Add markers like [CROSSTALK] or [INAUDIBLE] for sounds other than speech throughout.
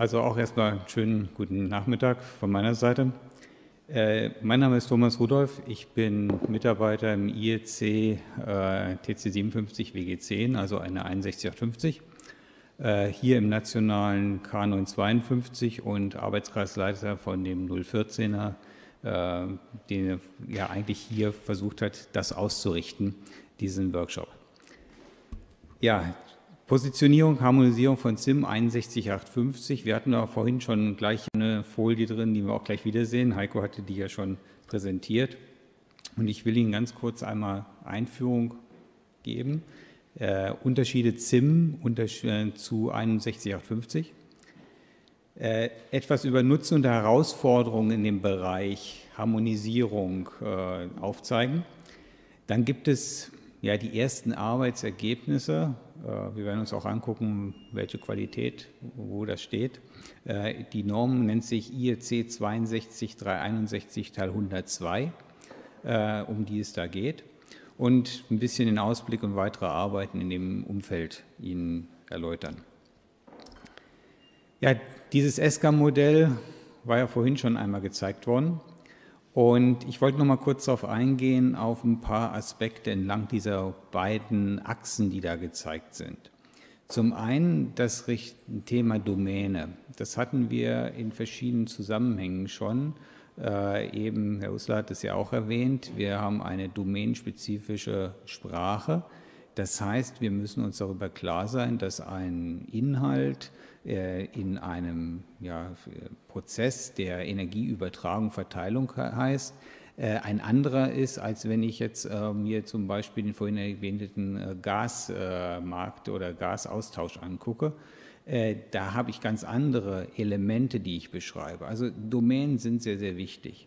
Also auch erstmal einen schönen guten Nachmittag von meiner Seite. Äh, mein Name ist Thomas Rudolph. Ich bin Mitarbeiter im IEC äh, TC57 WG10, also eine 6150, äh, hier im nationalen K952 und Arbeitskreisleiter von dem 014er, äh, den ja eigentlich hier versucht hat, das auszurichten, diesen Workshop. Ja, Positionierung, Harmonisierung von SIM 61850. Wir hatten da vorhin schon gleich eine Folie drin, die wir auch gleich wiedersehen. Heiko hatte die ja schon präsentiert. Und ich will Ihnen ganz kurz einmal Einführung geben. Äh, Unterschiede ZIM unterschied äh, zu 61850. Äh, etwas über Nutzen und Herausforderungen in dem Bereich Harmonisierung äh, aufzeigen. Dann gibt es ja die ersten Arbeitsergebnisse äh, wir werden uns auch angucken, welche Qualität, wo das steht. Äh, die Norm nennt sich IEC 62361 Teil 102, äh, um die es da geht. Und ein bisschen den Ausblick und weitere Arbeiten in dem Umfeld Ihnen erläutern. Ja, dieses ESCAM-Modell war ja vorhin schon einmal gezeigt worden. Und ich wollte noch mal kurz darauf eingehen, auf ein paar Aspekte entlang dieser beiden Achsen, die da gezeigt sind. Zum einen das Thema Domäne. Das hatten wir in verschiedenen Zusammenhängen schon. Äh, eben, Herr Usler hat es ja auch erwähnt, wir haben eine domänenspezifische Sprache. Das heißt, wir müssen uns darüber klar sein, dass ein Inhalt äh, in einem ja, Prozess der Energieübertragung, Verteilung heißt, äh, ein anderer ist, als wenn ich jetzt äh, mir zum Beispiel den vorhin erwähnten Gasmarkt oder Gasaustausch angucke. Da habe ich ganz andere Elemente, die ich beschreibe. Also Domänen sind sehr, sehr wichtig.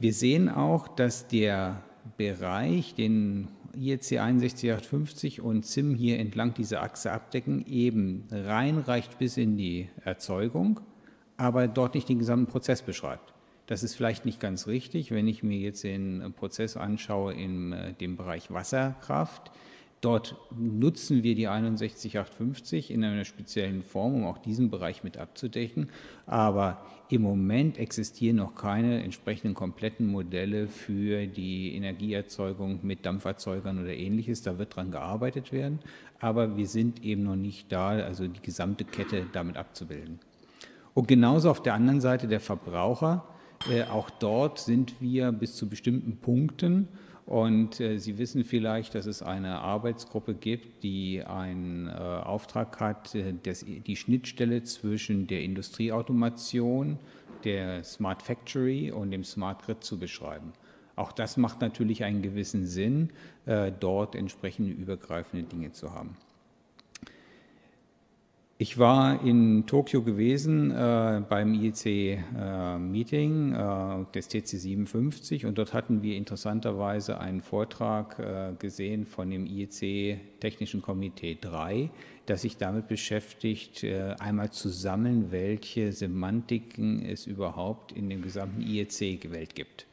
Wir sehen auch, dass der Bereich, den IEC 61850 und SIM hier entlang dieser Achse abdecken, eben reinreicht bis in die Erzeugung, aber dort nicht den gesamten Prozess beschreibt. Das ist vielleicht nicht ganz richtig, wenn ich mir jetzt den Prozess anschaue in äh, dem Bereich Wasserkraft Dort nutzen wir die 61850 in einer speziellen Form, um auch diesen Bereich mit abzudecken. Aber im Moment existieren noch keine entsprechenden kompletten Modelle für die Energieerzeugung mit Dampferzeugern oder ähnliches. Da wird dran gearbeitet werden. Aber wir sind eben noch nicht da, also die gesamte Kette damit abzubilden. Und genauso auf der anderen Seite der Verbraucher. Äh, auch dort sind wir bis zu bestimmten Punkten und äh, Sie wissen vielleicht, dass es eine Arbeitsgruppe gibt, die einen äh, Auftrag hat, äh, das, die Schnittstelle zwischen der Industrieautomation, der Smart Factory und dem Smart Grid zu beschreiben. Auch das macht natürlich einen gewissen Sinn, äh, dort entsprechende übergreifende Dinge zu haben. Ich war in Tokio gewesen äh, beim IEC-Meeting äh, äh, des TC57 und dort hatten wir interessanterweise einen Vortrag äh, gesehen von dem IEC-Technischen Komitee 3, das sich damit beschäftigt, äh, einmal zu sammeln, welche Semantiken es überhaupt in dem gesamten IEC-Welt gibt.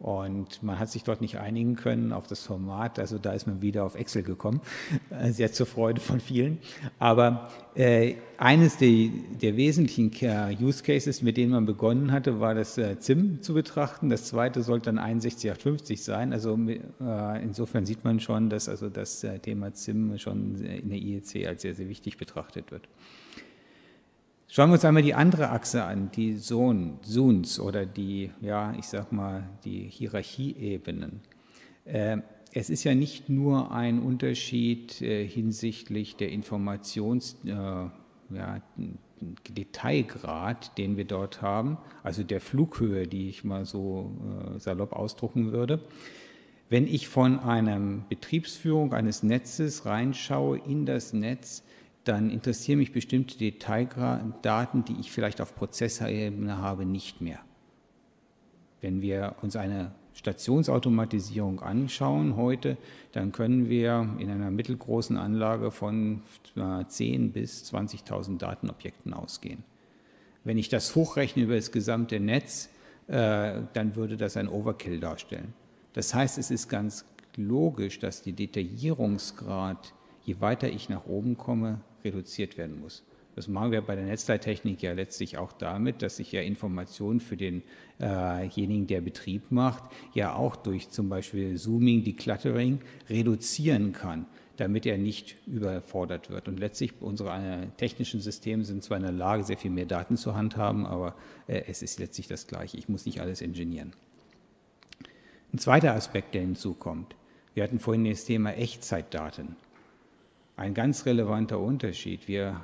Und man hat sich dort nicht einigen können auf das Format, also da ist man wieder auf Excel gekommen, äh, sehr zur Freude von vielen. Aber äh, eines der, der, wesentlichen Use Cases, mit denen man begonnen hatte, war das äh, ZIM zu betrachten. Das zweite sollte dann 61850 sein. Also äh, insofern sieht man schon, dass also das äh, Thema ZIM schon in der IEC als sehr, sehr wichtig betrachtet wird. Schauen wir uns einmal die andere Achse an, die Sohn, Soons oder die, ja, ich sag mal, die Hierarchieebenen. Äh, es ist ja nicht nur ein Unterschied äh, hinsichtlich der Informations, äh, ja, Detailgrad, den wir dort haben, also der Flughöhe, die ich mal so salopp ausdrucken würde. Wenn ich von einer Betriebsführung eines Netzes reinschaue in das Netz, dann interessieren mich bestimmte Detaildaten, die ich vielleicht auf Prozessorebene habe, nicht mehr. Wenn wir uns eine Stationsautomatisierung anschauen heute, dann können wir in einer mittelgroßen Anlage von 10 bis 20.000 Datenobjekten ausgehen. Wenn ich das hochrechne über das gesamte Netz, äh, dann würde das ein Overkill darstellen. Das heißt, es ist ganz logisch, dass die Detaillierungsgrad, je weiter ich nach oben komme, reduziert werden muss. Das machen wir bei der Netzleittechnik ja letztlich auch damit, dass ich ja Informationen für denjenigen, äh der Betrieb macht, ja auch durch zum Beispiel Zooming, Decluttering reduzieren kann, damit er nicht überfordert wird. Und letztlich unsere äh, technischen Systeme sind zwar in der Lage, sehr viel mehr Daten zu handhaben, aber äh, es ist letztlich das Gleiche. Ich muss nicht alles ingenieren. Ein zweiter Aspekt, der hinzukommt. Wir hatten vorhin das Thema Echtzeitdaten. Ein ganz relevanter Unterschied. Wir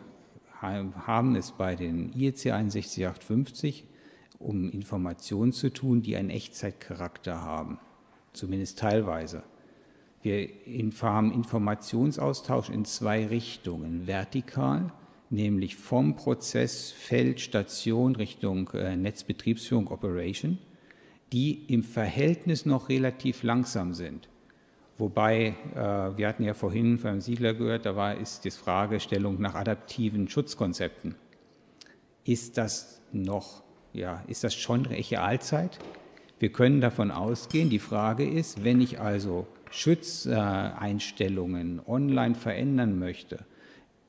haben es bei den IEC 61850 um Informationen zu tun, die einen Echtzeitcharakter haben, zumindest teilweise. Wir haben Informationsaustausch in zwei Richtungen. Vertikal, nämlich vom Prozess Feld, Station Richtung äh, Netzbetriebsführung Operation, die im Verhältnis noch relativ langsam sind. Wobei, äh, wir hatten ja vorhin von Siedler gehört, da war, ist die Fragestellung nach adaptiven Schutzkonzepten. Ist das noch, ja, ist das schon Realzeit? Wir können davon ausgehen, die Frage ist, wenn ich also Schutzeinstellungen online verändern möchte,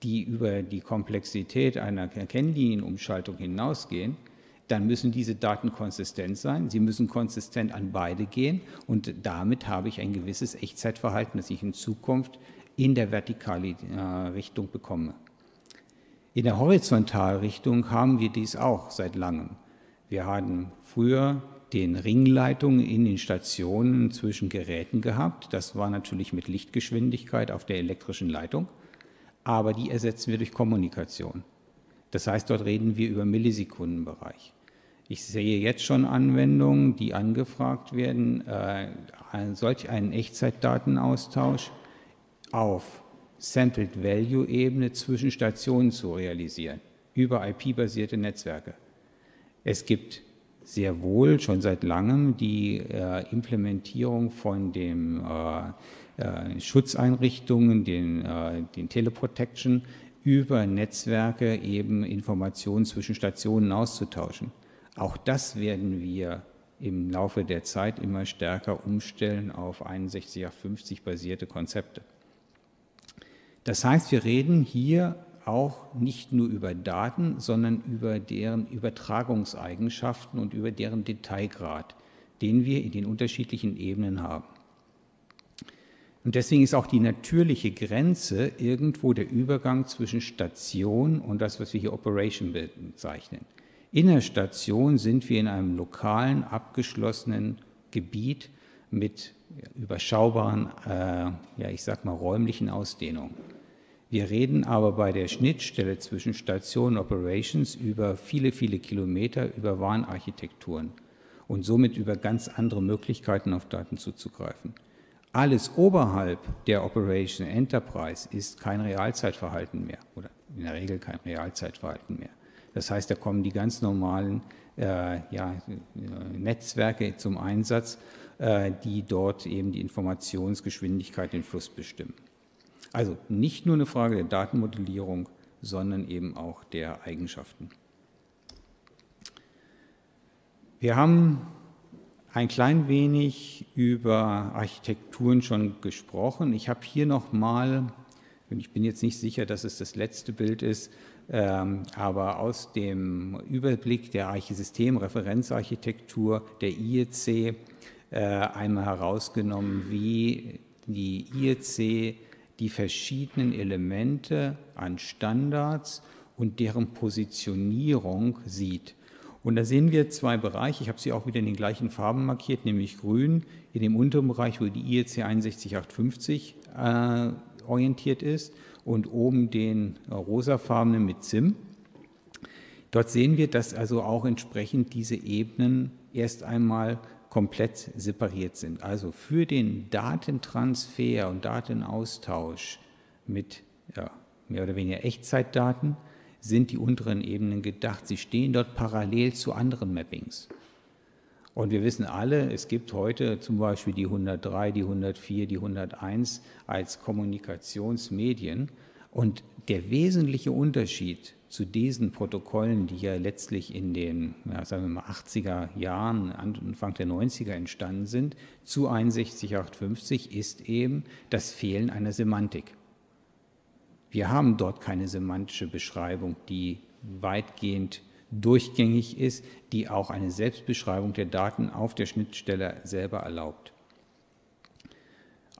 die über die Komplexität einer Kennlinienumschaltung hinausgehen, dann müssen diese Daten konsistent sein. Sie müssen konsistent an beide gehen und damit habe ich ein gewisses Echtzeitverhalten, das ich in Zukunft in der Vertikalrichtung äh, bekomme. In der Horizontalrichtung haben wir dies auch seit langem. Wir hatten früher den Ringleitungen in den Stationen zwischen Geräten gehabt. Das war natürlich mit Lichtgeschwindigkeit auf der elektrischen Leitung, aber die ersetzen wir durch Kommunikation. Das heißt, dort reden wir über Millisekundenbereich. Ich sehe jetzt schon Anwendungen, die angefragt werden, äh, solch einen Echtzeitdatenaustausch auf Sampled Value Ebene zwischen Stationen zu realisieren, über IP-basierte Netzwerke. Es gibt sehr wohl schon seit langem die äh, Implementierung von den äh, äh, Schutzeinrichtungen, den, äh, den Teleprotection über Netzwerke eben Informationen zwischen Stationen auszutauschen. Auch das werden wir im Laufe der Zeit immer stärker umstellen auf 61850 basierte Konzepte. Das heißt, wir reden hier auch nicht nur über Daten, sondern über deren Übertragungseigenschaften und über deren Detailgrad, den wir in den unterschiedlichen Ebenen haben. Und deswegen ist auch die natürliche Grenze irgendwo der Übergang zwischen Station und das, was wir hier Operation bezeichnen. In der Station sind wir in einem lokalen, abgeschlossenen Gebiet mit überschaubaren, äh, ja, ich sag mal, räumlichen Ausdehnungen. Wir reden aber bei der Schnittstelle zwischen Station und Operations über viele, viele Kilometer über Warnarchitekturen und somit über ganz andere Möglichkeiten auf Daten zuzugreifen. Alles oberhalb der Operation Enterprise ist kein Realzeitverhalten mehr oder in der Regel kein Realzeitverhalten mehr. Das heißt, da kommen die ganz normalen äh, ja, Netzwerke zum Einsatz, äh, die dort eben die Informationsgeschwindigkeit, den Fluss bestimmen. Also nicht nur eine Frage der Datenmodellierung, sondern eben auch der Eigenschaften. Wir haben ein klein wenig über Architekturen schon gesprochen. Ich habe hier nochmal, ich bin jetzt nicht sicher, dass es das letzte Bild ist, aber aus dem Überblick der Systemreferenzarchitektur der IEC äh, einmal herausgenommen, wie die IEC die verschiedenen Elemente an Standards und deren Positionierung sieht. Und da sehen wir zwei Bereiche, ich habe sie auch wieder in den gleichen Farben markiert, nämlich grün in dem unteren Bereich, wo die IEC 61850 äh, orientiert ist und oben den rosafarbenen mit SIM. Dort sehen wir, dass also auch entsprechend diese Ebenen erst einmal komplett separiert sind. Also für den Datentransfer und Datenaustausch mit ja, mehr oder weniger Echtzeitdaten sind die unteren Ebenen gedacht. Sie stehen dort parallel zu anderen Mappings. Und wir wissen alle, es gibt heute zum Beispiel die 103, die 104, die 101 als Kommunikationsmedien. Und der wesentliche Unterschied zu diesen Protokollen, die ja letztlich in den ja, sagen wir mal 80er Jahren, Anfang der 90er entstanden sind, zu 61850 ist eben das Fehlen einer Semantik. Wir haben dort keine semantische Beschreibung, die weitgehend durchgängig ist, die auch eine Selbstbeschreibung der Daten auf der Schnittstelle selber erlaubt.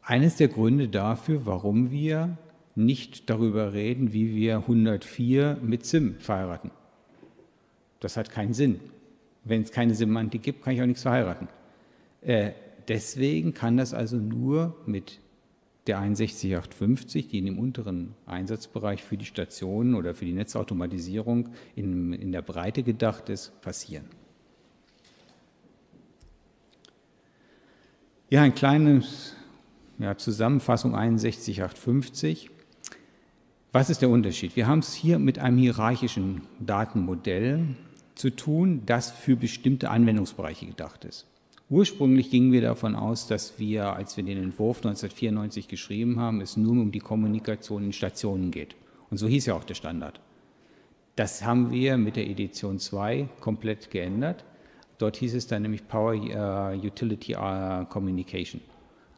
Eines der Gründe dafür, warum wir nicht darüber reden, wie wir 104 mit SIM verheiraten. Das hat keinen Sinn. Wenn es keine Semantik gibt, kann ich auch nichts verheiraten. Äh, deswegen kann das also nur mit der 61850, die in dem unteren Einsatzbereich für die Stationen oder für die Netzautomatisierung in, in der Breite gedacht ist, passieren. Ja, ein kleines ja, Zusammenfassung 61850. Was ist der Unterschied? Wir haben es hier mit einem hierarchischen Datenmodell zu tun, das für bestimmte Anwendungsbereiche gedacht ist. Ursprünglich gingen wir davon aus, dass wir, als wir den Entwurf 1994 geschrieben haben, es nur um die Kommunikation in Stationen geht. Und so hieß ja auch der Standard. Das haben wir mit der Edition 2 komplett geändert. Dort hieß es dann nämlich Power uh, Utility uh, Communication.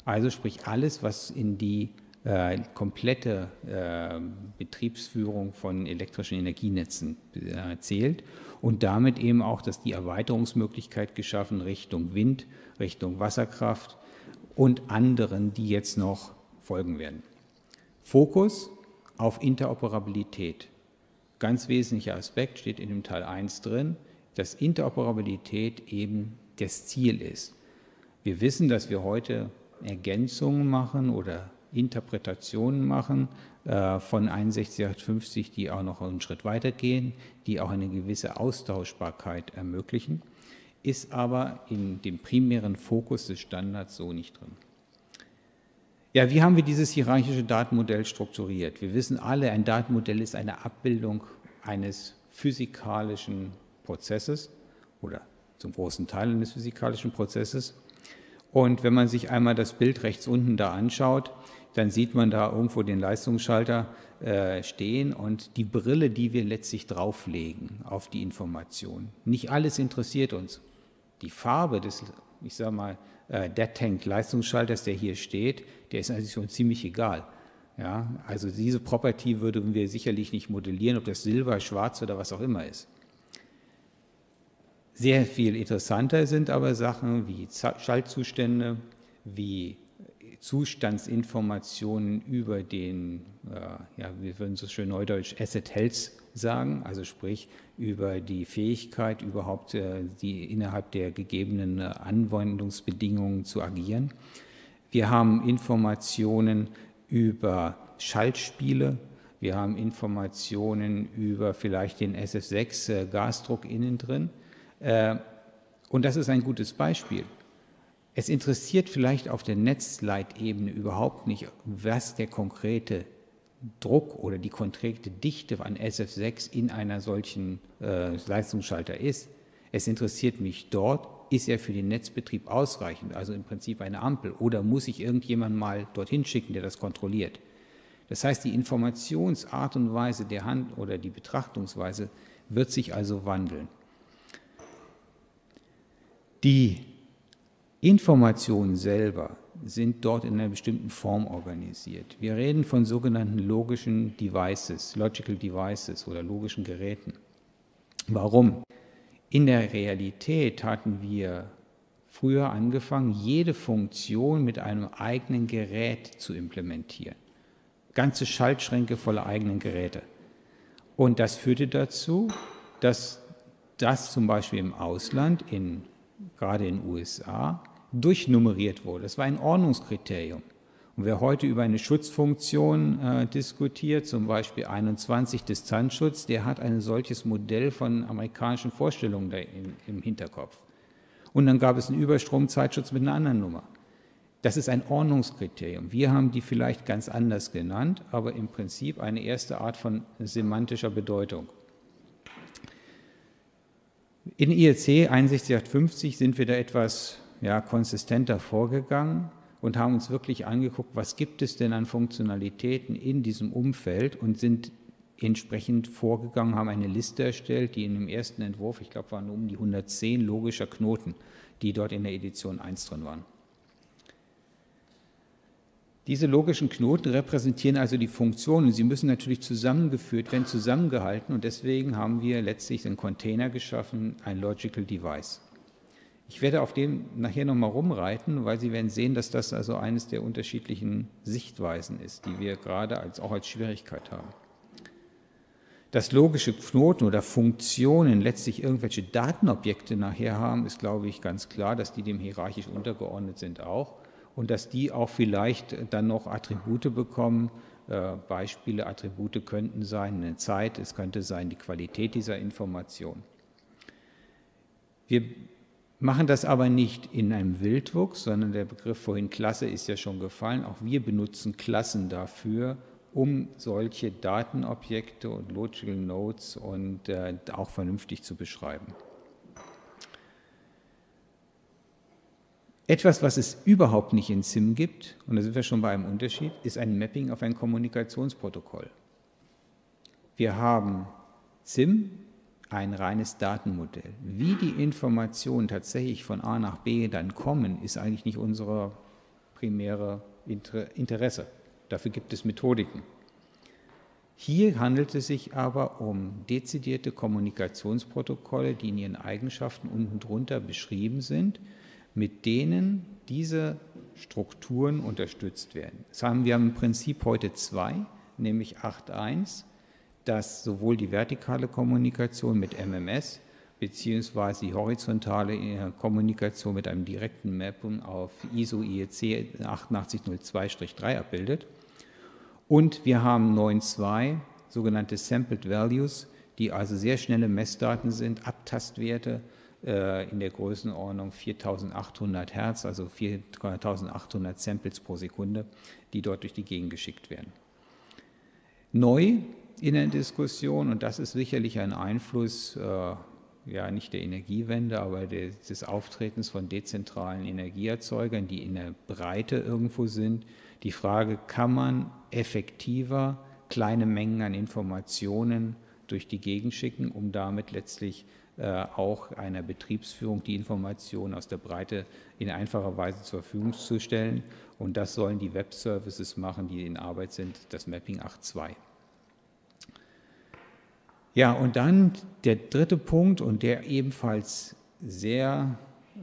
Also sprich alles, was in die äh, komplette äh, Betriebsführung von elektrischen Energienetzen äh, zählt und damit eben auch, dass die Erweiterungsmöglichkeit geschaffen Richtung Wind, Richtung Wasserkraft und anderen, die jetzt noch folgen werden. Fokus auf Interoperabilität. Ganz wesentlicher Aspekt steht in dem Teil 1 drin, dass Interoperabilität eben das Ziel ist. Wir wissen, dass wir heute Ergänzungen machen oder Interpretationen machen äh, von 61850, die auch noch einen Schritt weiter gehen, die auch eine gewisse Austauschbarkeit ermöglichen, ist aber in dem primären Fokus des Standards so nicht drin. Ja, wie haben wir dieses hierarchische Datenmodell strukturiert? Wir wissen alle, ein Datenmodell ist eine Abbildung eines physikalischen Prozesses oder zum großen Teil eines physikalischen Prozesses. Und wenn man sich einmal das Bild rechts unten da anschaut, dann sieht man da irgendwo den Leistungsschalter äh, stehen und die Brille, die wir letztlich drauflegen auf die Information. Nicht alles interessiert uns. Die Farbe des, ich sage mal, äh, der Tank Leistungsschalters, der hier steht, der ist eigentlich schon ziemlich egal. Ja, also diese Property würden wir sicherlich nicht modellieren, ob das Silber, Schwarz oder was auch immer ist. Sehr viel interessanter sind aber Sachen wie Schaltzustände, wie Zustandsinformationen über den, äh, ja, wir würden so schön neudeutsch Asset Health sagen, also sprich über die Fähigkeit, überhaupt äh, die innerhalb der gegebenen äh, Anwendungsbedingungen zu agieren. Wir haben Informationen über Schaltspiele, wir haben Informationen über vielleicht den SF6 äh, Gasdruck innen drin. Äh, und das ist ein gutes Beispiel. Es interessiert vielleicht auf der Netzleitebene überhaupt nicht, was der konkrete Druck oder die konkrete Dichte an SF6 in einer solchen äh, Leistungsschalter ist. Es interessiert mich dort, ist er für den Netzbetrieb ausreichend, also im Prinzip eine Ampel, oder muss ich irgendjemand mal dorthin schicken, der das kontrolliert? Das heißt, die Informationsart und Weise der Hand oder die Betrachtungsweise wird sich also wandeln. Die Informationen selber sind dort in einer bestimmten Form organisiert. Wir reden von sogenannten logischen Devices, Logical Devices oder logischen Geräten. Warum? In der Realität hatten wir früher angefangen, jede Funktion mit einem eigenen Gerät zu implementieren. Ganze Schaltschränke voller eigenen Geräte. Und das führte dazu, dass das zum Beispiel im Ausland, in, gerade in den USA, durchnummeriert wurde. Das war ein Ordnungskriterium. Und wer heute über eine Schutzfunktion äh, diskutiert, zum Beispiel 21 Distanzschutz, der hat ein solches Modell von amerikanischen Vorstellungen in, im Hinterkopf. Und dann gab es einen Überstromzeitschutz mit einer anderen Nummer. Das ist ein Ordnungskriterium. Wir haben die vielleicht ganz anders genannt, aber im Prinzip eine erste Art von semantischer Bedeutung. In IEC 61850 sind wir da etwas ja, konsistenter vorgegangen und haben uns wirklich angeguckt, was gibt es denn an Funktionalitäten in diesem Umfeld und sind entsprechend vorgegangen, haben eine Liste erstellt, die in dem ersten Entwurf, ich glaube, waren um die 110 logischer Knoten, die dort in der Edition 1 drin waren. Diese logischen Knoten repräsentieren also die Funktionen. Sie müssen natürlich zusammengeführt werden, zusammengehalten und deswegen haben wir letztlich einen Container geschaffen, ein Logical Device. Ich werde auf dem nachher nochmal rumreiten, weil Sie werden sehen, dass das also eines der unterschiedlichen Sichtweisen ist, die wir gerade als, auch als Schwierigkeit haben. Dass logische Knoten oder Funktionen letztlich irgendwelche Datenobjekte nachher haben, ist, glaube ich, ganz klar, dass die dem hierarchisch untergeordnet sind auch und dass die auch vielleicht dann noch Attribute bekommen. Äh, Beispiele, Attribute könnten sein eine Zeit, es könnte sein die Qualität dieser Information. Wir machen das aber nicht in einem Wildwuchs, sondern der Begriff vorhin Klasse ist ja schon gefallen. Auch wir benutzen Klassen dafür, um solche Datenobjekte und Logical Nodes und äh, auch vernünftig zu beschreiben. Etwas, was es überhaupt nicht in SIM gibt, und da sind wir schon bei einem Unterschied, ist ein Mapping auf ein Kommunikationsprotokoll. Wir haben SIM, ein reines Datenmodell. Wie die Informationen tatsächlich von A nach B dann kommen, ist eigentlich nicht unser primäre Interesse. Dafür gibt es Methodiken. Hier handelt es sich aber um dezidierte Kommunikationsprotokolle, die in ihren Eigenschaften unten drunter beschrieben sind, mit denen diese Strukturen unterstützt werden. Das haben wir im Prinzip heute zwei, nämlich 8.1, das sowohl die vertikale Kommunikation mit MMS beziehungsweise die horizontale äh, Kommunikation mit einem direkten Mapping auf ISO IEC 8802-3 abbildet und wir haben 9.2, sogenannte Sampled Values, die also sehr schnelle Messdaten sind, Abtastwerte in der Größenordnung 4800 Hertz, also 4800 Samples pro Sekunde, die dort durch die Gegend geschickt werden. Neu in der Diskussion, und das ist sicherlich ein Einfluss, äh, ja nicht der Energiewende, aber des Auftretens von dezentralen Energieerzeugern, die in der Breite irgendwo sind, die Frage, kann man effektiver kleine Mengen an Informationen durch die Gegend schicken, um damit letztlich äh, auch einer Betriebsführung die Informationen aus der Breite in einfacher Weise zur Verfügung zu stellen. Und das sollen die Web-Services machen, die in Arbeit sind, das Mapping 8.2. Ja, und dann der dritte Punkt und der ebenfalls sehr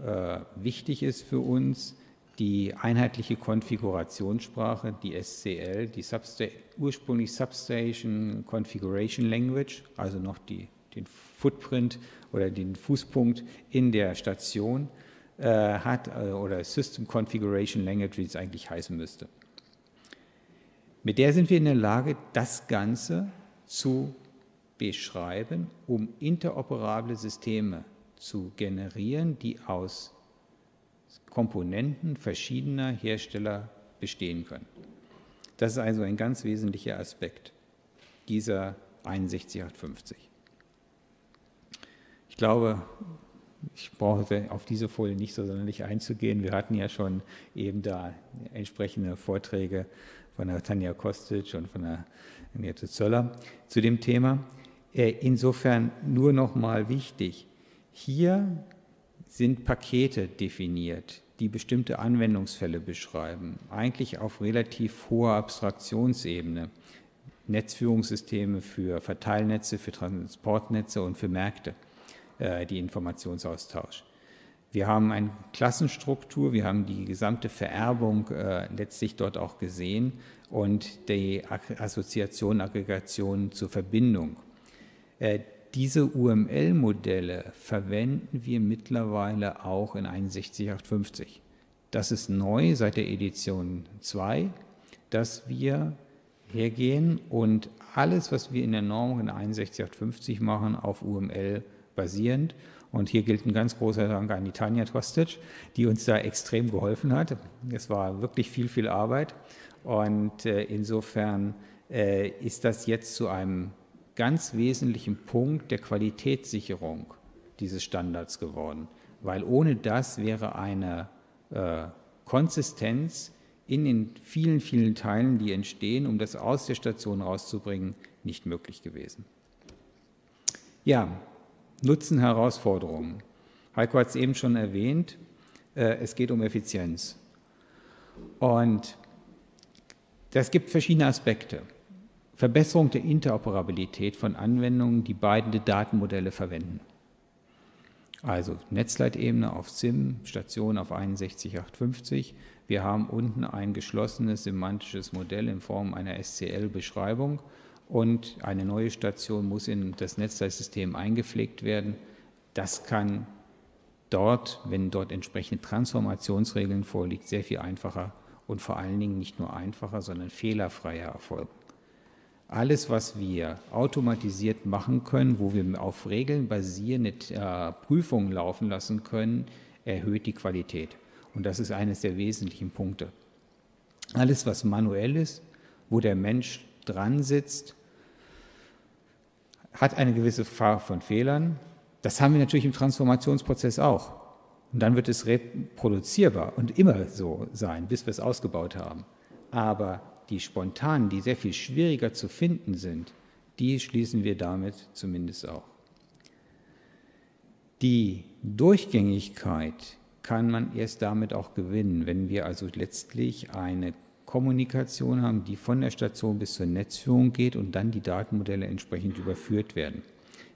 äh, wichtig ist für uns, die einheitliche Konfigurationssprache, die SCL, die Substa ursprünglich Substation Configuration Language, also noch die, den Footprint oder den Fußpunkt in der Station äh, hat, äh, oder System Configuration Language, wie es eigentlich heißen müsste. Mit der sind wir in der Lage, das Ganze zu beschreiben, um interoperable Systeme zu generieren, die aus Komponenten verschiedener Hersteller bestehen können. Das ist also ein ganz wesentlicher Aspekt dieser 61850. Ich glaube, ich brauche auf diese Folie nicht so sonderlich einzugehen. Wir hatten ja schon eben da entsprechende Vorträge von der Tanja Kostic und von der Annette Zöller zu dem Thema. Äh, insofern nur noch mal wichtig, hier sind Pakete definiert, die bestimmte Anwendungsfälle beschreiben, eigentlich auf relativ hoher Abstraktionsebene. Netzführungssysteme für Verteilnetze, für Transportnetze und für Märkte, äh, die Informationsaustausch. Wir haben eine Klassenstruktur, wir haben die gesamte Vererbung äh, letztlich dort auch gesehen und die Assoziation, Aggregation zur Verbindung. Äh, diese UML-Modelle verwenden wir mittlerweile auch in 61850. Das ist neu seit der Edition 2, dass wir hergehen und alles, was wir in der Norm in 61850 machen, auf UML basierend. Und hier gilt ein ganz großer Dank an die Tanja Tostic, die uns da extrem geholfen hat. Es war wirklich viel, viel Arbeit. Und äh, insofern äh, ist das jetzt zu einem ganz wesentlichen Punkt der Qualitätssicherung dieses Standards geworden, weil ohne das wäre eine äh, Konsistenz in den vielen, vielen Teilen, die entstehen, um das aus der Station rauszubringen, nicht möglich gewesen. Ja, Nutzen, Herausforderungen. Heiko hat es eben schon erwähnt, äh, es geht um Effizienz. Und Das gibt verschiedene Aspekte. Verbesserung der Interoperabilität von Anwendungen, die beide Datenmodelle verwenden. Also Netzleitebene auf SIM, Station auf 61850. Wir haben unten ein geschlossenes semantisches Modell in Form einer SCL-Beschreibung und eine neue Station muss in das Netzleitsystem eingepflegt werden. Das kann dort, wenn dort entsprechende Transformationsregeln vorliegen, sehr viel einfacher und vor allen Dingen nicht nur einfacher, sondern fehlerfreier erfolgen. Alles, was wir automatisiert machen können, wo wir auf Regeln basierende äh, Prüfungen laufen lassen können, erhöht die Qualität. Und das ist eines der wesentlichen Punkte. Alles, was manuell ist, wo der Mensch dran sitzt, hat eine gewisse Gefahr von Fehlern. Das haben wir natürlich im Transformationsprozess auch. Und dann wird es reproduzierbar und immer so sein, bis wir es ausgebaut haben. Aber die spontanen, die sehr viel schwieriger zu finden sind, die schließen wir damit zumindest auch. Die Durchgängigkeit kann man erst damit auch gewinnen, wenn wir also letztlich eine Kommunikation haben, die von der Station bis zur Netzführung geht und dann die Datenmodelle entsprechend überführt werden.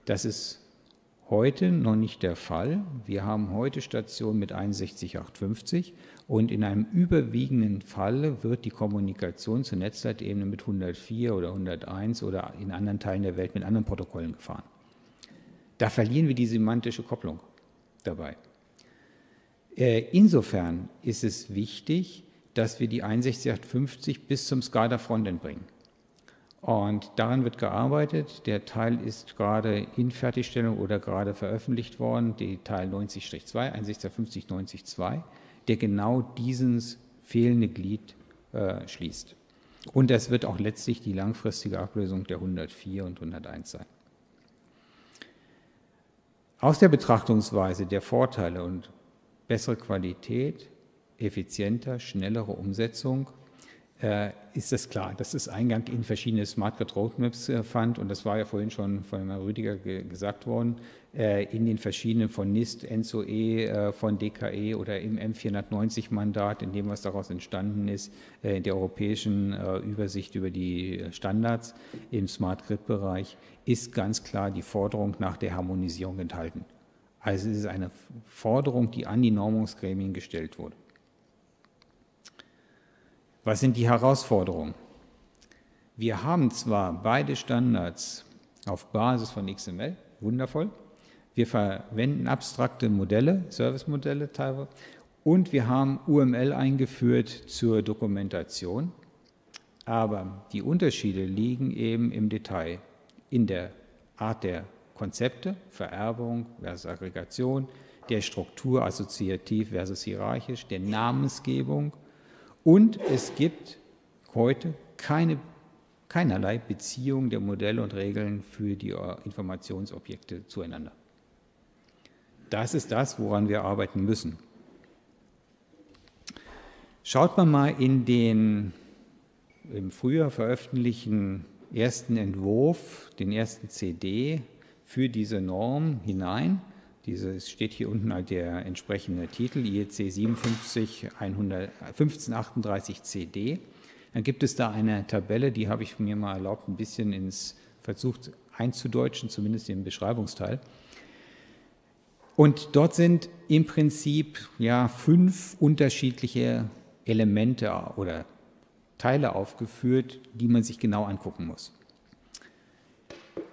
Das ist heute noch nicht der Fall. Wir haben heute Stationen mit 61850 und in einem überwiegenden Falle wird die Kommunikation zur Netzleitebene mit 104 oder 101 oder in anderen Teilen der Welt mit anderen Protokollen gefahren. Da verlieren wir die semantische Kopplung dabei. Äh, insofern ist es wichtig, dass wir die 61850 bis zum SCADA Frontend bringen. Und daran wird gearbeitet. Der Teil ist gerade in Fertigstellung oder gerade veröffentlicht worden, der Teil 90-2, 1.650-90-2, der genau dieses fehlende Glied äh, schließt. Und das wird auch letztlich die langfristige Ablösung der 104 und 101 sein. Aus der Betrachtungsweise der Vorteile und bessere Qualität, effizienter, schnellere Umsetzung äh, ist das klar, dass es Eingang in verschiedene Smart Grid Roadmaps äh, fand und das war ja vorhin schon von Herrn Rüdiger ge gesagt worden, äh, in den verschiedenen von NIST, ENSO-E, äh, von DKE oder im M490-Mandat, in dem was daraus entstanden ist, in der europäischen Übersicht über die Standards im Smart Grid-Bereich, ist ganz klar die Forderung nach der Harmonisierung enthalten. Also es ist eine Forderung, die an die Normungsgremien gestellt wurde. Was sind die Herausforderungen? Wir haben zwar beide Standards auf Basis von XML, wundervoll. Wir verwenden abstrakte Modelle, Service-Modelle teilweise, und wir haben UML eingeführt zur Dokumentation. Aber die Unterschiede liegen eben im Detail, in der Art der Konzepte, Vererbung versus Aggregation, der Struktur assoziativ versus hierarchisch, der Namensgebung und es gibt heute keine, keinerlei Beziehung der Modelle und Regeln für die Informationsobjekte zueinander. Das ist das, woran wir arbeiten müssen. Schaut man mal in den im Frühjahr veröffentlichten ersten Entwurf, den ersten CD für diese Norm hinein, dieses steht hier unten als der entsprechende Titel, IEC 1538 CD. Dann gibt es da eine Tabelle, die habe ich mir mal erlaubt, ein bisschen ins versucht einzudeutschen, zumindest im Beschreibungsteil. Und dort sind im Prinzip ja fünf unterschiedliche Elemente oder Teile aufgeführt, die man sich genau angucken muss.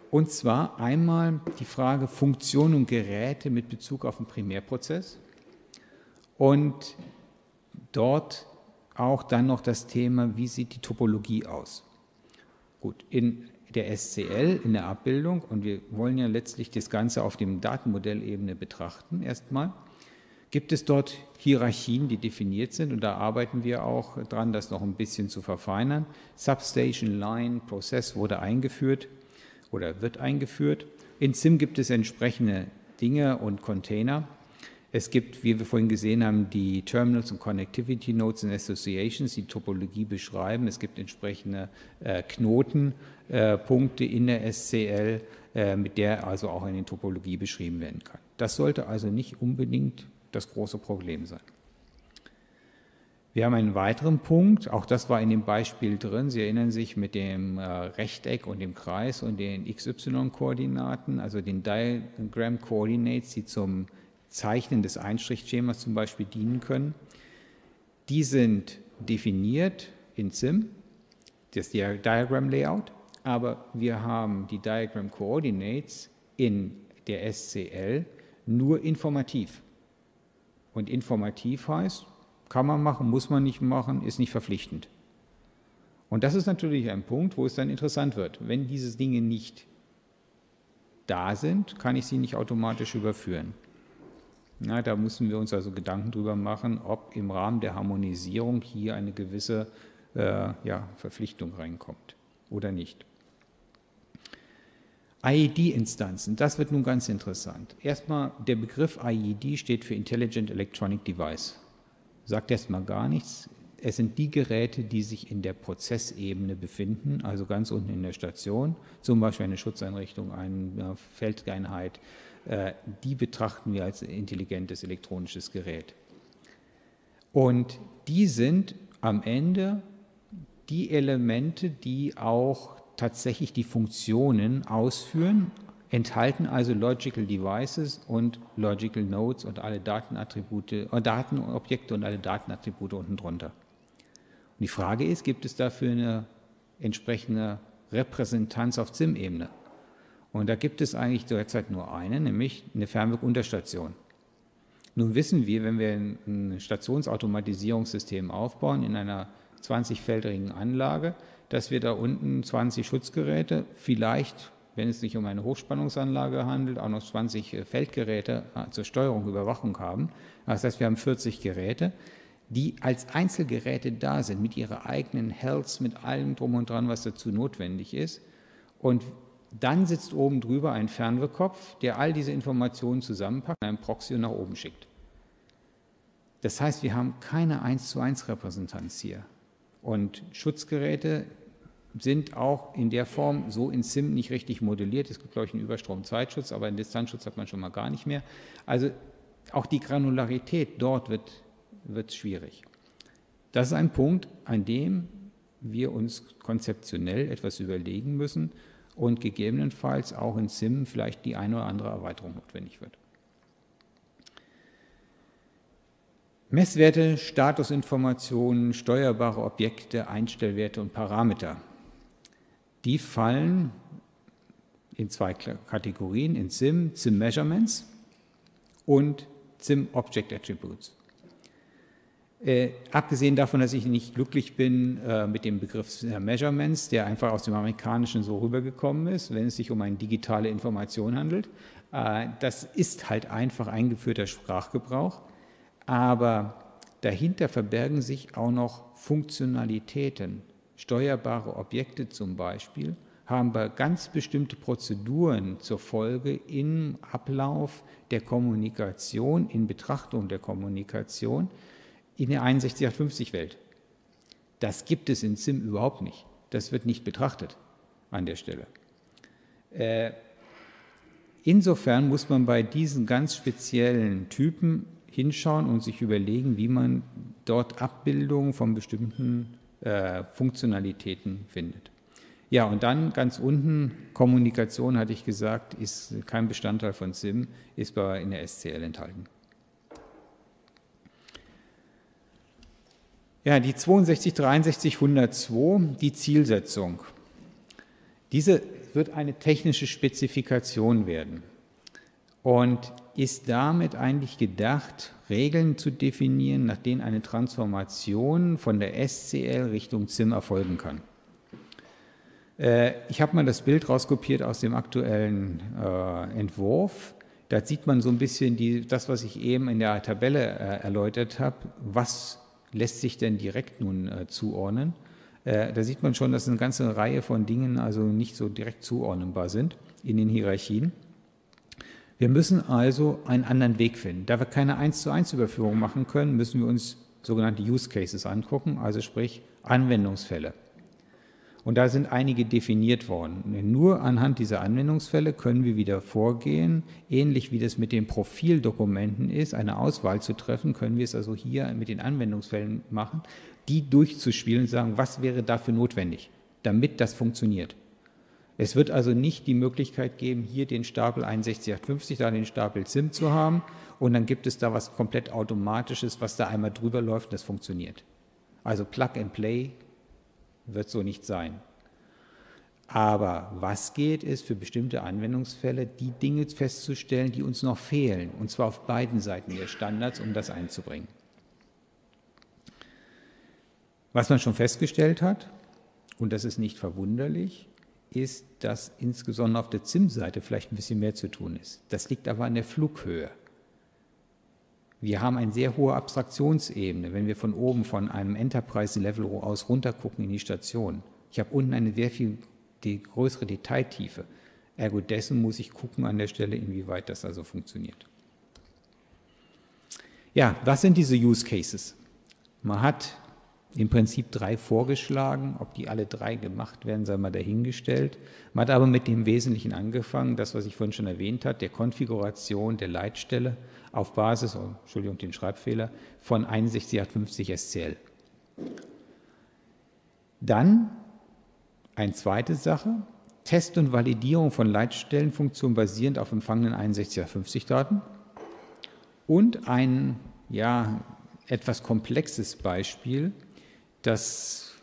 Und zwar einmal die Frage Funktion und Geräte mit Bezug auf den Primärprozess und dort auch dann noch das Thema, wie sieht die Topologie aus. Gut, in der SCL, in der Abbildung, und wir wollen ja letztlich das Ganze auf dem Datenmodellebene betrachten erstmal, gibt es dort Hierarchien, die definiert sind und da arbeiten wir auch dran, das noch ein bisschen zu verfeinern. Substation Line Prozess wurde eingeführt oder wird eingeführt. In SIM gibt es entsprechende Dinge und Container. Es gibt, wie wir vorhin gesehen haben, die Terminals und Connectivity Nodes and Associations, die Topologie beschreiben. Es gibt entsprechende äh, Knotenpunkte äh, in der SCL, äh, mit der also auch eine Topologie beschrieben werden kann. Das sollte also nicht unbedingt das große Problem sein. Wir haben einen weiteren Punkt, auch das war in dem Beispiel drin. Sie erinnern sich mit dem äh, Rechteck und dem Kreis und den XY-Koordinaten, also den Diagram Coordinates, die zum Zeichnen des Einstrichschemas zum Beispiel dienen können. Die sind definiert in SIM, das Diagram Layout, aber wir haben die Diagram Coordinates in der SCL nur informativ. Und informativ heißt, kann man machen, muss man nicht machen, ist nicht verpflichtend. Und das ist natürlich ein Punkt, wo es dann interessant wird. Wenn diese Dinge nicht da sind, kann ich sie nicht automatisch überführen. Na, da müssen wir uns also Gedanken drüber machen, ob im Rahmen der Harmonisierung hier eine gewisse äh, ja, Verpflichtung reinkommt oder nicht. IED-Instanzen, das wird nun ganz interessant. Erstmal, der Begriff IED steht für Intelligent Electronic Device. Sagt erstmal gar nichts. Es sind die Geräte, die sich in der Prozessebene befinden, also ganz unten in der Station, zum Beispiel eine Schutzeinrichtung, eine Feldeinheit, äh, die betrachten wir als intelligentes elektronisches Gerät. Und die sind am Ende die Elemente, die auch tatsächlich die Funktionen ausführen, enthalten also Logical Devices und Logical Nodes und alle Datenattribute, äh, Datenobjekte und alle Datenattribute unten drunter. Und die Frage ist, gibt es dafür eine entsprechende Repräsentanz auf ZIM-Ebene? Und da gibt es eigentlich derzeit nur eine, nämlich eine Fernwirkunterstation. Nun wissen wir, wenn wir ein Stationsautomatisierungssystem aufbauen in einer 20-feldigen Anlage, dass wir da unten 20 Schutzgeräte, vielleicht, wenn es sich um eine Hochspannungsanlage handelt, auch noch 20 äh, Feldgeräte äh, zur Steuerung, Überwachung haben. Das heißt, wir haben 40 Geräte, die als Einzelgeräte da sind, mit ihrer eigenen Health, mit allem drum und dran, was dazu notwendig ist. Und dann sitzt oben drüber ein Fernwirrkopf, der all diese Informationen zusammenpackt und einen Proxy nach oben schickt. Das heißt, wir haben keine 1 zu 1 Repräsentanz hier. Und Schutzgeräte sind auch in der Form so in SIM nicht richtig modelliert. Es gibt, glaube ich, einen Überstrom-Zeitschutz, aber einen Distanzschutz hat man schon mal gar nicht mehr. Also auch die Granularität dort wird, wird schwierig. Das ist ein Punkt, an dem wir uns konzeptionell etwas überlegen müssen und gegebenenfalls auch in SIM vielleicht die eine oder andere Erweiterung notwendig wird. Messwerte, Statusinformationen, steuerbare Objekte, Einstellwerte und Parameter. Die fallen in zwei Kategorien, in SIM, SIM Measurements und SIM Object Attributes. Äh, abgesehen davon, dass ich nicht glücklich bin äh, mit dem Begriff Measurements, der einfach aus dem Amerikanischen so rübergekommen ist, wenn es sich um eine digitale Information handelt. Äh, das ist halt einfach eingeführter Sprachgebrauch aber dahinter verbergen sich auch noch Funktionalitäten. Steuerbare Objekte zum Beispiel haben wir ganz bestimmte Prozeduren zur Folge im Ablauf der Kommunikation, in Betrachtung der Kommunikation in der 6150-Welt. Das gibt es in SIM überhaupt nicht. Das wird nicht betrachtet an der Stelle. Äh, insofern muss man bei diesen ganz speziellen Typen hinschauen und sich überlegen, wie man dort Abbildungen von bestimmten äh, Funktionalitäten findet. Ja, und dann ganz unten, Kommunikation, hatte ich gesagt, ist kein Bestandteil von SIM, ist aber in der SCL enthalten. Ja, die 62, 63, 102, die Zielsetzung. Diese wird eine technische Spezifikation werden. Und ist damit eigentlich gedacht, Regeln zu definieren, nach denen eine Transformation von der SCL Richtung ZIM erfolgen kann. Äh, ich habe mal das Bild rauskopiert aus dem aktuellen äh, Entwurf. Da sieht man so ein bisschen die, das, was ich eben in der Tabelle äh, erläutert habe. Was lässt sich denn direkt nun äh, zuordnen? Da sieht man schon, dass eine ganze Reihe von Dingen also nicht so direkt zuordnenbar sind in den Hierarchien. Wir müssen also einen anderen Weg finden. Da wir keine 1 zu 1 Überführung machen können, müssen wir uns sogenannte Use Cases angucken, also sprich Anwendungsfälle. Und da sind einige definiert worden. Nur anhand dieser Anwendungsfälle können wir wieder vorgehen, ähnlich wie das mit den Profildokumenten ist, eine Auswahl zu treffen, können wir es also hier mit den Anwendungsfällen machen, die durchzuspielen und sagen, was wäre dafür notwendig, damit das funktioniert. Es wird also nicht die Möglichkeit geben, hier den Stapel 61850, da den Stapel ZIM zu haben und dann gibt es da was komplett Automatisches, was da einmal drüber läuft das funktioniert. Also Plug and Play wird so nicht sein. Aber was geht, ist für bestimmte Anwendungsfälle die Dinge festzustellen, die uns noch fehlen, und zwar auf beiden Seiten der Standards, um das einzubringen. Was man schon festgestellt hat, und das ist nicht verwunderlich, ist, dass insbesondere auf der ZIM-Seite vielleicht ein bisschen mehr zu tun ist. Das liegt aber an der Flughöhe. Wir haben eine sehr hohe Abstraktionsebene, wenn wir von oben von einem Enterprise-Level aus runtergucken in die Station. Ich habe unten eine sehr viel größere Detailtiefe. Ergo dessen muss ich gucken an der Stelle, inwieweit das also funktioniert. Ja, was sind diese Use Cases? Man hat im Prinzip drei vorgeschlagen. Ob die alle drei gemacht werden, sei mal dahingestellt. Man hat aber mit dem Wesentlichen angefangen, das, was ich vorhin schon erwähnt habe, der Konfiguration der Leitstelle auf Basis, oh, Entschuldigung, den Schreibfehler, von 61850 SCL. Dann eine zweite Sache, Test und Validierung von Leitstellenfunktionen basierend auf empfangenen 6150 Daten. Und ein ja, etwas komplexes Beispiel, das,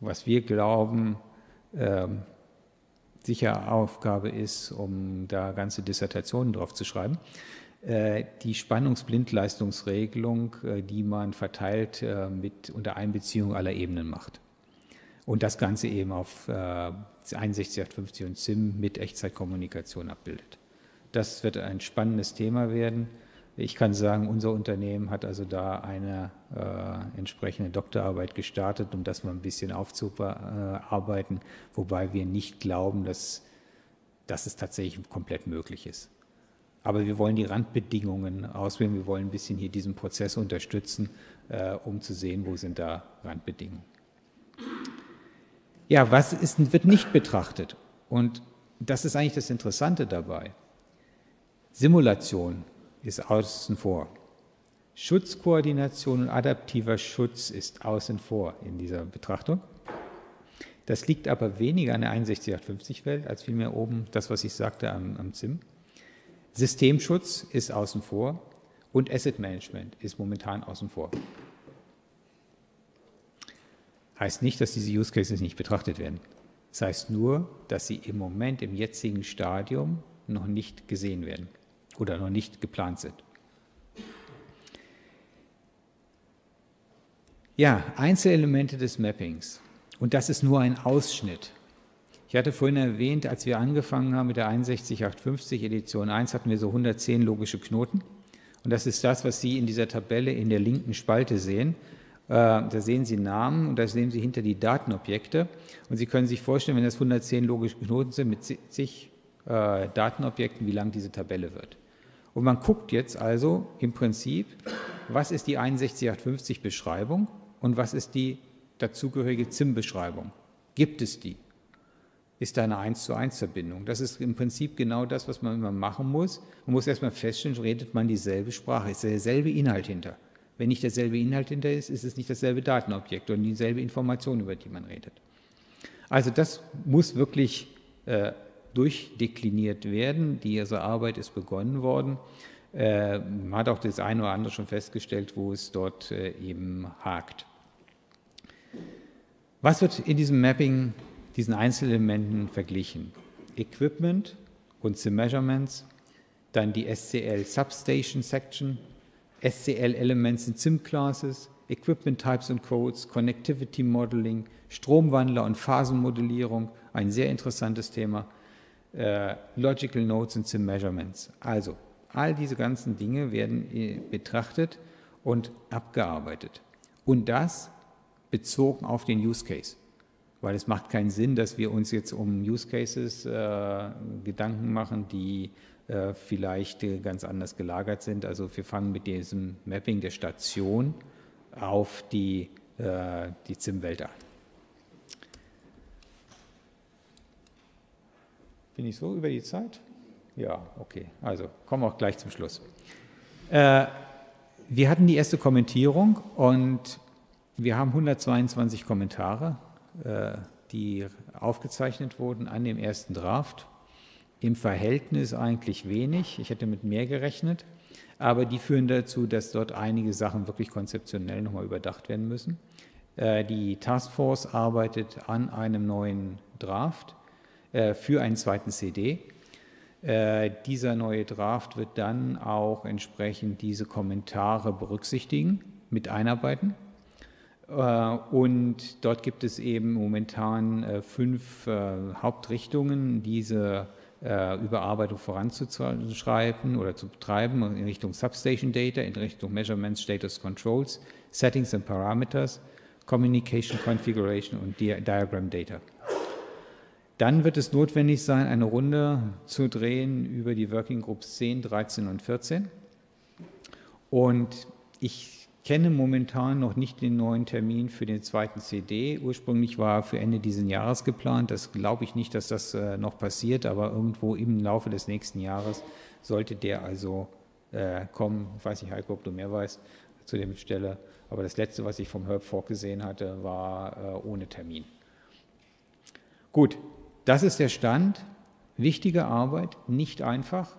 was wir glauben, äh, sicher Aufgabe ist, um da ganze Dissertationen drauf zu schreiben. Äh, die Spannungsblindleistungsregelung, äh, die man verteilt äh, mit unter Einbeziehung aller Ebenen macht. Und das Ganze eben auf 61850 und SIM mit Echtzeitkommunikation abbildet. Das wird ein spannendes Thema werden. Ich kann sagen, unser Unternehmen hat also da eine äh, entsprechende Doktorarbeit gestartet, um das mal ein bisschen aufzuarbeiten, wobei wir nicht glauben, dass, dass es tatsächlich komplett möglich ist. Aber wir wollen die Randbedingungen auswählen, wir wollen ein bisschen hier diesen Prozess unterstützen, äh, um zu sehen, wo sind da Randbedingungen. Ja, was ist, wird nicht betrachtet? Und das ist eigentlich das Interessante dabei. Simulation ist außen vor. Schutzkoordination und adaptiver Schutz ist außen vor in dieser Betrachtung. Das liegt aber weniger an der 61850-Welt als vielmehr oben das, was ich sagte am, am ZIM. Systemschutz ist außen vor und Asset Management ist momentan außen vor. Heißt nicht, dass diese Use Cases nicht betrachtet werden. Das heißt nur, dass sie im Moment, im jetzigen Stadium noch nicht gesehen werden oder noch nicht geplant sind. Ja, Einzelelemente des Mappings. Und das ist nur ein Ausschnitt ich hatte vorhin erwähnt, als wir angefangen haben mit der 61850 Edition 1, hatten wir so 110 logische Knoten. Und das ist das, was Sie in dieser Tabelle in der linken Spalte sehen. Äh, da sehen Sie Namen und da sehen Sie hinter die Datenobjekte. Und Sie können sich vorstellen, wenn das 110 logische Knoten sind mit zig äh, Datenobjekten, wie lang diese Tabelle wird. Und man guckt jetzt also im Prinzip, was ist die 61850 Beschreibung und was ist die dazugehörige ZIM-Beschreibung. Gibt es die? ist da eine 1 zu 1 Verbindung. Das ist im Prinzip genau das, was man immer machen muss. Man muss erstmal feststellen, redet man dieselbe Sprache, ist derselbe Inhalt hinter. Wenn nicht derselbe Inhalt hinter ist, ist es nicht dasselbe Datenobjekt und dieselbe Information, über die man redet. Also das muss wirklich äh, durchdekliniert werden. Diese Arbeit ist begonnen worden. Äh, man hat auch das eine oder andere schon festgestellt, wo es dort äh, eben hakt. Was wird in diesem Mapping diesen Einzelelementen verglichen. Equipment und the Measurements, dann die SCL Substation Section, SCL Elements in SIM Classes, Equipment Types and Codes, Connectivity Modeling, Stromwandler und Phasenmodellierung, ein sehr interessantes Thema, äh, Logical Nodes und SIM Measurements. Also, all diese ganzen Dinge werden äh, betrachtet und abgearbeitet. Und das bezogen auf den Use Case weil es macht keinen Sinn, dass wir uns jetzt um Use Cases äh, Gedanken machen, die äh, vielleicht ganz anders gelagert sind. Also wir fangen mit diesem Mapping der Station auf die, äh, die ZIM-Welt an. Bin ich so über die Zeit? Ja, okay. Also kommen wir auch gleich zum Schluss. Äh, wir hatten die erste Kommentierung und wir haben 122 Kommentare, äh, die aufgezeichnet wurden an dem ersten Draft. Im Verhältnis eigentlich wenig. Ich hätte mit mehr gerechnet. Aber die führen dazu, dass dort einige Sachen wirklich konzeptionell nochmal überdacht werden müssen. Äh, die Taskforce arbeitet an einem neuen Draft für einen zweiten CD. Äh, dieser neue Draft wird dann auch entsprechend diese Kommentare berücksichtigen, mit einarbeiten. Und dort gibt es eben momentan fünf Hauptrichtungen, diese Überarbeitung voranzuschreiben oder zu betreiben in Richtung Substation Data, in Richtung Measurements, Status Controls, Settings and Parameters, Communication Configuration und Diagram Data. Dann wird es notwendig sein, eine Runde zu drehen über die Working Groups 10, 13 und 14. Und ich kenne momentan noch nicht den neuen Termin für den zweiten CD. Ursprünglich war er für Ende dieses Jahres geplant. Das glaube ich nicht, dass das äh, noch passiert, aber irgendwo im Laufe des nächsten Jahres sollte der also äh, kommen. Ich weiß nicht, Heiko, ob du mehr weißt zu der Stelle. Aber das letzte, was ich vom Herb Fork gesehen hatte, war äh, ohne Termin. Gut, das ist der Stand. Wichtige Arbeit, nicht einfach,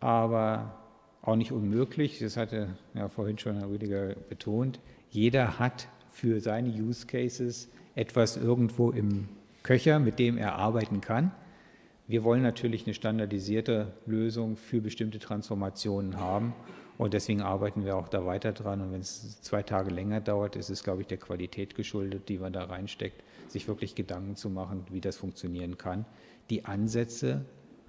aber auch nicht unmöglich. Das hatte ja vorhin schon Herr Rüdiger betont. Jeder hat für seine Use Cases etwas irgendwo im Köcher, mit dem er arbeiten kann. Wir wollen natürlich eine standardisierte Lösung für bestimmte Transformationen haben und deswegen arbeiten wir auch da weiter dran. Und wenn es zwei Tage länger dauert, ist es, glaube ich, der Qualität geschuldet, die man da reinsteckt, sich wirklich Gedanken zu machen, wie das funktionieren kann. Die Ansätze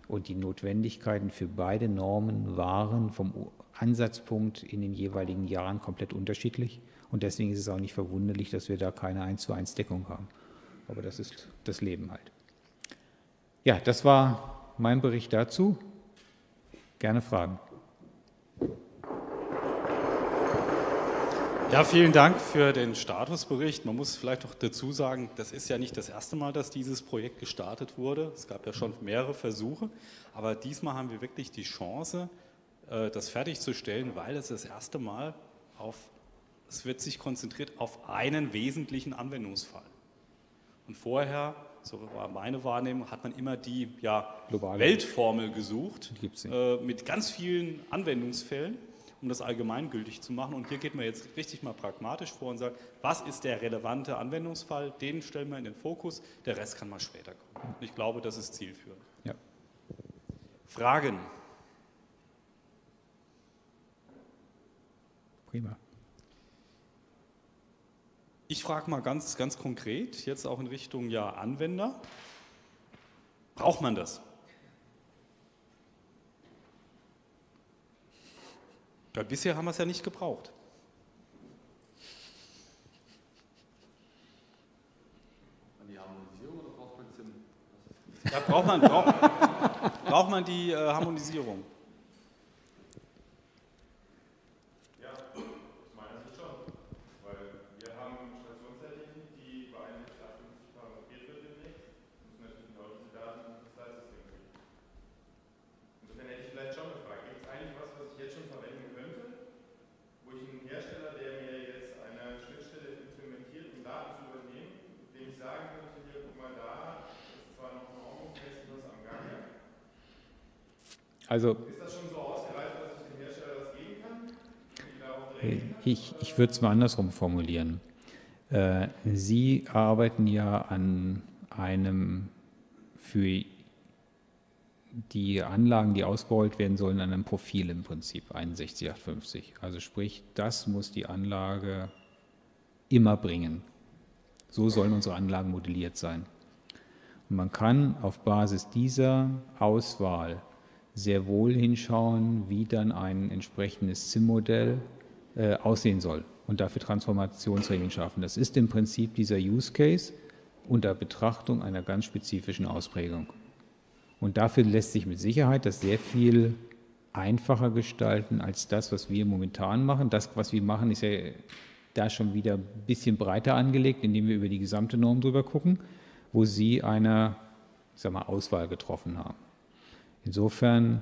und die Notwendigkeiten für beide Normen waren vom Ansatzpunkt in den jeweiligen Jahren komplett unterschiedlich. Und deswegen ist es auch nicht verwunderlich, dass wir da keine 1 zu 1 Deckung haben. Aber das ist das Leben halt. Ja, das war mein Bericht dazu. Gerne Fragen. Ja, vielen Dank für den Statusbericht. Man muss vielleicht auch dazu sagen, das ist ja nicht das erste Mal, dass dieses Projekt gestartet wurde. Es gab ja schon mehrere Versuche, aber diesmal haben wir wirklich die Chance, äh, das fertigzustellen, weil es das erste Mal auf, es wird sich konzentriert auf einen wesentlichen Anwendungsfall. Und vorher, so war meine Wahrnehmung, hat man immer die ja, Weltformel gesucht äh, mit ganz vielen Anwendungsfällen um das allgemeingültig zu machen. Und hier geht man jetzt richtig mal pragmatisch vor und sagt, was ist der relevante Anwendungsfall? Den stellen wir in den Fokus, der Rest kann mal später kommen. Und ich glaube, das ist zielführend. Ja. Fragen? Prima. Ich frage mal ganz, ganz konkret, jetzt auch in Richtung ja, Anwender. Braucht man das? Weil bisher haben wir es ja nicht gebraucht. Die Harmonisierung oder braucht man Sinn? Ja, braucht man, braucht, braucht man die äh, Harmonisierung? Also, ist das schon so ausgereift, dass ich dem Hersteller das geben kann? Ich, würde es mal andersrum formulieren. Äh, Sie arbeiten ja an einem für die Anlagen, die ausgerollt werden sollen, an einem Profil im Prinzip 61850. Also sprich, das muss die Anlage immer bringen. So sollen unsere Anlagen modelliert sein. Und man kann auf Basis dieser Auswahl sehr wohl hinschauen, wie dann ein entsprechendes SIM-Modell äh, aussehen soll und dafür Transformationsregeln schaffen. Das ist im Prinzip dieser Use Case unter Betrachtung einer ganz spezifischen Ausprägung. Und dafür lässt sich mit Sicherheit das sehr viel einfacher gestalten als das, was wir momentan machen. Das, was wir machen, ist ja da schon wieder ein bisschen breiter angelegt, indem wir über die gesamte Norm drüber gucken, wo Sie einer ich sag mal, Auswahl getroffen haben. Insofern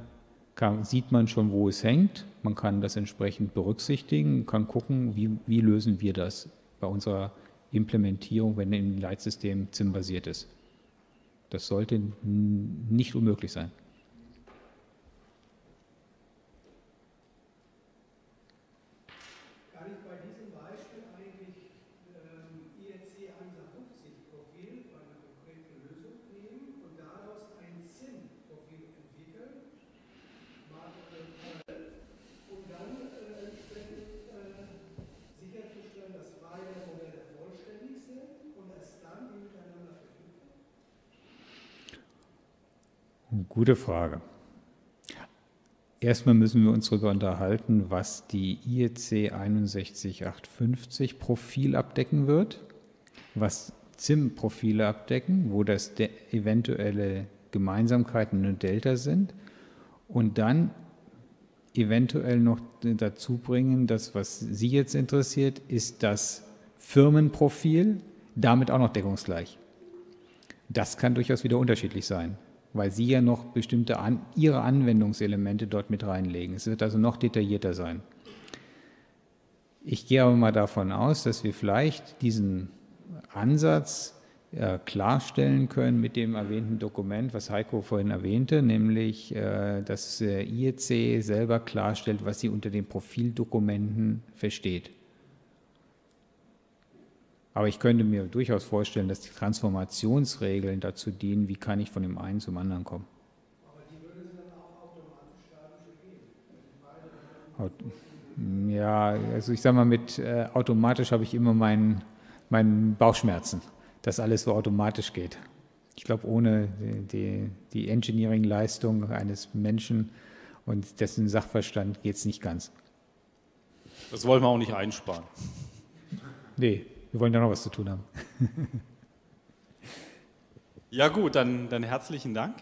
kann, sieht man schon, wo es hängt. Man kann das entsprechend berücksichtigen, kann gucken, wie, wie lösen wir das bei unserer Implementierung, wenn ein Leitsystem ZIM-basiert ist. Das sollte nicht unmöglich sein. Gute Frage. Erstmal müssen wir uns darüber unterhalten, was die IEC 61850 Profil abdecken wird, was ZIM-Profile abdecken, wo das eventuelle Gemeinsamkeiten und Delta sind und dann eventuell noch dazu bringen, das, was Sie jetzt interessiert, ist das Firmenprofil, damit auch noch deckungsgleich. Das kann durchaus wieder unterschiedlich sein weil Sie ja noch bestimmte an, Ihre Anwendungselemente dort mit reinlegen. Es wird also noch detaillierter sein. Ich gehe aber mal davon aus, dass wir vielleicht diesen Ansatz äh, klarstellen können mit dem erwähnten Dokument, was Heiko vorhin erwähnte, nämlich äh, dass äh, IEC selber klarstellt, was sie unter den Profildokumenten versteht. Aber ich könnte mir durchaus vorstellen, dass die Transformationsregeln dazu dienen, wie kann ich von dem einen zum anderen kommen. Aber die würden Sie dann auch automatisch geben? Ja, also ich sage mal, mit äh, automatisch habe ich immer meinen, meinen Bauchschmerzen, dass alles so automatisch geht. Ich glaube, ohne die, die Engineering-Leistung eines Menschen und dessen Sachverstand geht es nicht ganz. Das wollen wir auch nicht einsparen. Nee. Wir wollen ja noch was zu tun haben. [LAUGHS] ja gut, dann, dann herzlichen Dank.